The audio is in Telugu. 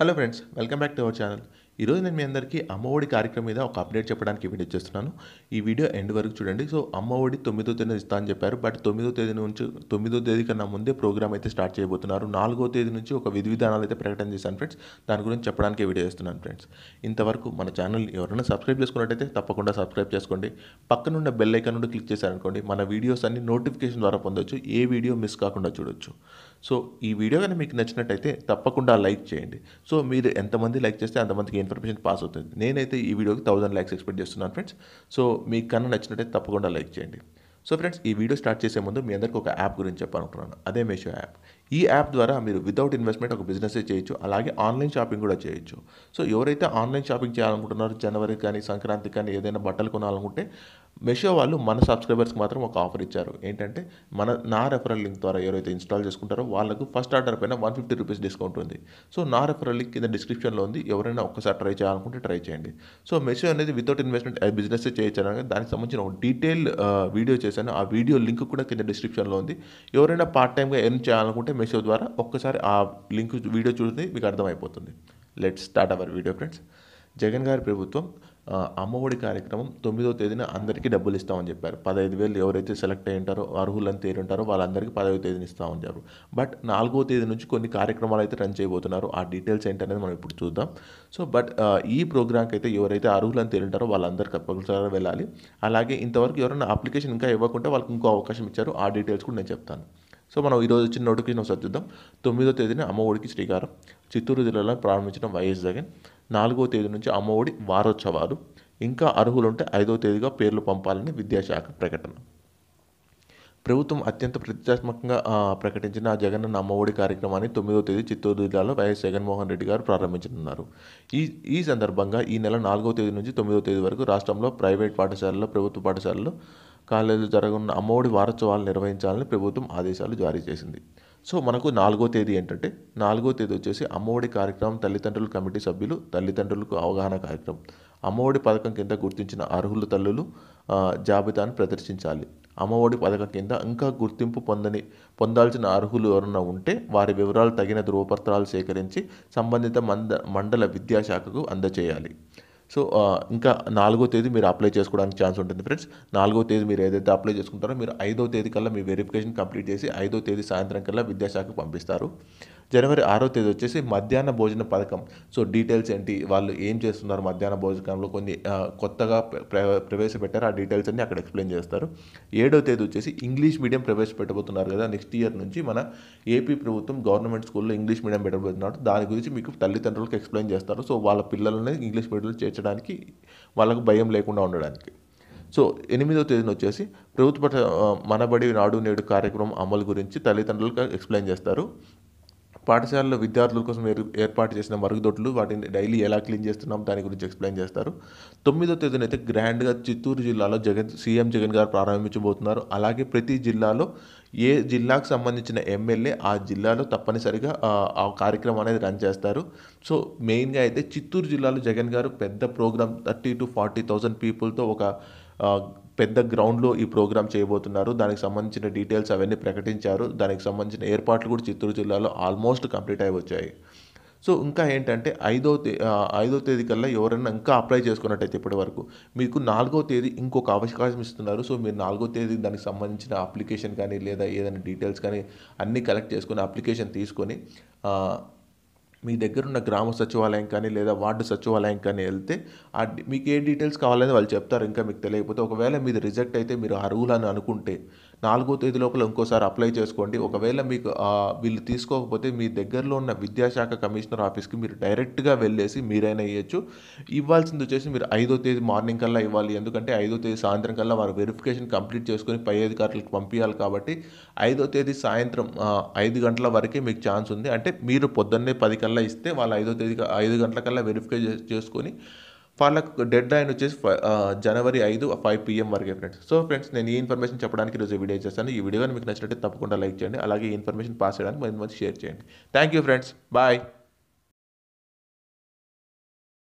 Hello friends welcome back to our channel ఈరోజు నేను మీ అందరికీ అమ్మఒడి కార్యక్రమం మీద ఒక అప్డేట్ చెప్పడానికి వీడియో చేస్తున్నాను. ఈ వీడియో ఎండ్ వరకు చూడండి. సో అమ్మఒడి తొమ్మిదో తేదీన ఇస్తా అని చెప్పారు. బట్ తొమ్మిదో తేదీ నుంచి తొమ్మిదో తేదీ కన్నా ముందే ప్రోగ్రామ్ అయితే స్టార్ట్ చేయబోతున్నారు. నాలుగో తేదీ నుంచి ఒక విధి విధానాలు అయితే ప్రకటన చేశాను ఫ్రెండ్స్. దాని గురించి చెప్పడానికి వీడియో చేస్తున్నాను ఫ్రెండ్స్. ఇంతవరకు మన ఛానల్ ఎవరైనా సబ్స్క్రైబ్ చేసుకున్నట్టయితే తప్పకుండా సబ్స్క్రైబ్ చేసుకోండి. పక్కనున్న బెల్ ఐకాన్ నుండి క్లిక్ చేశారనుకోండి మన వీడియోస్ అన్ని నోటిఫికేషన్ ద్వారా పొందొచ్చు. ఏ వీడియో మిస్ కాకుండా చూడొచ్చు. సో ఈ వీడియో కానీ మీకు నచ్చినట్టయితే తప్పకుండా లైక్ చేయండి. సో మీరు ఎంతమంది లైక్ చేస్తే అంతమందికి ఇన్ఫర్మేషన్ పాస్ అవుతుంది. నేనైతే ఈ వీడియోకి థౌసండ్ లైక్స్ ఎక్స్పెక్ట్ చేస్తున్నాను ఫ్రెండ్స్ సో మీకు కన్నా నచ్చినట్టయితే తప్పకుండా లైక్ చేయండి. సో ఫ్రెండ్స్ ఈ వీడియో స్టార్ట్ చేసే ముందు మీ అందరికీ ఒక యాప్ గురించి చెప్పాలనుకుంటున్నాను. అదే మీషో యాప్ ఈ యాప్ ద్వారా మీరు వితౌట్ ఇన్వెస్ట్మెంట్ ఒక బిజినెస్ చేయొచ్చు అలాగే ఆన్లైన్ షాపింగ్ కూడా చేయొచ్చు. సో ఎవరైతే ఆన్లైన్ షాపింగ్ చేయాలనుకుంటున్నారో జనవరి కానీ సంక్రాంతి కానీ ఏదైనా బట్టలు కొనాలనుకుంటే మెషో వాళ్ళు మన సబ్స్క్రైబర్స్కి మాత్రం ఒక ఆఫర్ ఇచ్చారు. ఏంటంటే మన నా రెఫరల్ లింక్ ద్వారా ఎవరైతే ఇన్స్టాల్ చేసుకుంటారో వాళ్ళకు ఫస్ట్ ఆర్డర్ పైన వన్ ఫిఫ్టీ రూపీస్ డిస్కౌంట్ ఉంది. సో నా రెఫరల్ లింక్ కింద డిస్క్రిప్షన్లో ఉంది. ఎవరైనా ఒక్కసారి ట్రై చేయాలనుకుంటే ట్రై చేయండి. సో మెషో అనేది వితౌట్ ఇన్వెస్ట్మెంట్ బిజినెస్ చేయించాలని దానికి సంబంధించిన ఒక డీటెయిల్ వీడియో చేశాను. ఆ వీడియో లింక్ కూడా కింద డిస్క్రిప్షన్లో ఉంది. ఎవరైనా పార్ట్ టైంగా ఎర్న్ చేయాలనుకుంటే మెషో ద్వారా ఒక్కసారి ఆ లింక్ వీడియో చూస్తే మీకు అర్థమైపోతుంది. Let start our video friends Jagan గారి ప్రభుత్వం అమ్మఒడి కార్యక్రమం తొమ్మిదో తేదీన అందరికీ డబ్బులు ఇస్తామని చెప్పారు. పదహైదు వేలు ఎవరైతే సెలెక్ట్ అయి ఉంటారో అర్హులని తేరుంటారో వాళ్ళందరికీ పదహైదు తేదీని ఇస్తామని చెప్పారు. బట్ నాలుగో తేదీ నుంచి కొన్ని కార్యక్రమాలు అయితే రన్ చేయబోతున్నారు. ఆ డీటెయిల్స్ ఏంటనేది మనం ఇప్పుడు చూద్దాం. సో బట్ ఈ ప్రోగ్రామ్కి అయితే ఎవరైతే అర్హులని తేరుంటారో వాళ్ళందరికీ తప్పనిసరిగా వెళ్ళాలి. అలాగే ఇంతవరకు ఎవరైనా అప్లికేషన్ ఇంకా ఇవ్వకుంటే వాళ్ళకి ఇంకో అవకాశం ఇచ్చారు. ఆ డీటెయిల్స్ కూడా నేను చెప్తాను. సో మనం ఈరోజు వచ్చిన నోటిఫికేషన్ ఒకసారి చూద్దాం. తొమ్మిదో తేదీన అమ్మఒడికి శ్రీకారం. చిత్తూరు జిల్లాలో ప్రారంభించిన వైఎస్ జగన్. నాలుగో తేదీ నుంచి అమ్మఒడి వారోత్సవాలు. ఇంకా అర్హులుంటే ఐదో తేదీగా పేర్లు పంపాలని విద్యాశాఖ ప్రకటన. ప్రభుత్వం అత్యంత ప్రతిష్టాత్మకంగా ప్రకటించిన జగనన్న అమ్మఒడి కార్యక్రమాన్ని తొమ్మిదో తేదీ చిత్తూరు జిల్లాలో వైఎస్ జగన్మోహన్ రెడ్డి గారు ప్రారంభించనున్నారు. ఈ ఈ సందర్భంగా ఈ నెల నాలుగో తేదీ నుంచి తొమ్మిదో తేదీ వరకు రాష్ట్రంలో ప్రైవేట్ పాఠశాలల్లో ప్రభుత్వ పాఠశాలల్లో కాలేజీలు జరగనున్న అమ్మఒడి వారోత్సవాలు నిర్వహించాలని ప్రభుత్వం ఆదేశాలు జారీ చేసింది. సో మనకు నాలుగో తేదీ ఏంటంటే నాలుగో తేదీ వచ్చేసి అమ్మఒడి కార్యక్రమం తల్లిదండ్రుల కమిటీ సభ్యులు తల్లిదండ్రులకు అవగాహన కార్యక్రమం. అమ్మఒడి పథకం కింద గుర్తించిన అర్హుల తల్లులు జాబితాను ప్రదర్శించాలి. అమ్మఒడి పథకం కింద ఇంకా గుర్తింపు పొందని పొందాల్సిన అర్హులు ఎవరన్నా ఉంటే వారి వివరాలు తగిన ధృవపత్రాలు సేకరించి సంబంధిత మంద మండల విద్యాశాఖకు అందజేయాలి సో ఇంకా నాలుగో తేదీ మీరు అప్లై చేసుకోవడానికి ఛాన్స్ ఉంటుంది ఫ్రెండ్స్ నాలుగో తేదీ మీరు ఏదైతే అప్లై చేసుకుంటారో మీరు ఐదో తేదీ కల్లా మీ వెరిఫికేషన్ కంప్లీట్ చేసి ఐదో తేదీ సాయంత్రం కల్లా విద్యాశాఖకు పంపిస్తారు. జనవరి ఆరో తేదీ వచ్చేసి మధ్యాహ్న భోజన పథకం. సో డీటెయిల్స్ ఏంటి? వాళ్ళు ఏం చేస్తున్నారు మధ్యాహ్న భోజనంలో కొన్ని కొత్తగా ప్ర- ప్రవేశపెట్టారు. ఆ డీటెయిల్స్ అన్ని అక్కడ ఎక్స్ప్లెయిన్ చేస్తారు. ఏడో తేదీ వచ్చేసి ఇంగ్లీష్ మీడియం ప్రవేశపెట్టబోతున్నారు కదా నెక్స్ట్ ఇయర్ నుంచి మన ఏపీ ప్రభుత్వం గవర్నమెంట్ స్కూల్లో ఇంగ్లీష్ మీడియం పెట్టబోతున్నారు. దాని గురించి మీకు తల్లిదండ్రులకు ఎక్స్ప్లెయిన్ చేస్తారు. సో వాళ్ళ పిల్లలని ఇంగ్లీష్ మీడియంలో చేర్చడానికి వాళ్ళకు భయం లేకుండా ఉండడానికి. సో ఎనిమిదో తేదీన వచ్చేసి ప్రభుత్వ మనబడి నాడు నేడు కార్యక్రమం అమలు గురించి తల్లిదండ్రులకు ఎక్స్ప్లెయిన్ చేస్తారు. పాఠశాలలో విద్యార్థుల కోసం ఏర్- ఏర్పాటు చేసిన మరుగుదొడ్లు వాటిని డైలీ ఎలా క్లీన్ చేస్తున్నాం దాని గురించి ఎక్స్ప్లెయిన్ చేస్తారు. తొమ్మిదో తేదీన అయితే గ్రాండ్గా చిత్తూరు జిల్లాలో జగన్ సీఎం జగన్ గారు ప్రారంభించబోతున్నారు. అలాగే ప్రతి జిల్లాలో ఏ జిల్లాకు సంబంధించిన ఎమ్మెల్యే ఆ జిల్లాలో తప్పనిసరిగా ఆ, కార్యక్రమం అనేది రన్ చేస్తారు. సో మెయిన్గా అయితే చిత్తూరు జిల్లాలో జగన్ గారు పెద్ద program thirty to forty thousand పీపుల్తో ఒక పెద్ద గ్రౌండ్లో ఈ ప్రోగ్రామ్ చేయబోతున్నారు. దానికి సంబంధించిన డీటెయిల్స్ అవన్నీ ప్రకటించారు. దానికి సంబంధించిన ఏర్పాట్లు కూడా చిత్తూరు జిల్లాలో ఆల్మోస్ట్ కంప్లీట్ అయి వచ్చాయి. సో ఇంకా ఏంటంటే ఐదో తే ఐదో తేదీ కల్లా ఎవరైనా ఇంకా అప్లై చేసుకున్నట్టయితే ఇప్పటి వరకు మీకు నాలుగో తేదీ ఇంకొక అవకాశం ఇస్తున్నారు. సో మీరు నాలుగో తేదీ దానికి సంబంధించిన అప్లికేషన్ కానీ లేదా ఏదైనా డీటెయిల్స్ కానీ అన్నీ కలెక్ట్ చేసుకొని అప్లికేషన్ తీసుకొని మీ దగ్గర ఉన్న గ్రామ సచివాలయం కానీ లేదా వార్డు సచివాలయం కానీ వెళ్తే ఆ మీకు ఏ డీటెయిల్స్ కావాలని వాళ్ళు చెప్తారు. ఇంకా మీకు తెలియకపోతే ఒకవేళ మీది రిజెక్ట్ అయితే మీరు అర్హులని అనుకుంటే నాలుగో తేదీ లోపల ఇంకోసారి అప్లై చేసుకోండి. ఒకవేళ మీకు వీళ్ళు తీసుకోకపోతే మీ దగ్గరలో ఉన్న విద్యాశాఖ కమిషనర్ ఆఫీస్కి మీరు డైరెక్ట్గా వెళ్ళేసి మీరైనా ఇవ్వచ్చు ఇవ్వాల్సింది వచ్చేసి మీరు ఐదో తేదీ మార్నింగ్ కల్లా ఇవ్వాలి. ఎందుకంటే ఐదో తేదీ సాయంత్రం కల్లా వారు వెరిఫికేషన్ కంప్లీట్ చేసుకొని పై అధికారులకు పంపించాలి కాబట్టి ఐదో తేదీ సాయంత్రం ఐదు గంటల వరకే మీకు ఛాన్స్ ఉంది. అంటే మీరు పొద్దున్నే పది కల్లా ఇస్తే వాళ్ళు ఐదో తేదీ ఐదు గంటల కల్లా వెరిఫికేషన్ చేసుకొని వాళ్ళకు డెడ్ లైన్ వచ్చేసి జనవరి ఐదు ఫైవ్ పిఎం వరకే ఫ్రెండ్స్ సో ఫ్రెండ్స్ నేను ఈ ఇన్ఫర్మేషన్ చెప్పడానికి ఈరోజు వీడియో చేస్తాను ఈ వీడియో మీకు నచ్చినట్టు తప్పకుండా లైక్ చేయండి. అలాగే ఈ ఇన్ఫర్మేషన్ పాస్ చేయడానికి మంచి మంది షేర్ చేయండి. Thank you friends. బాయ్.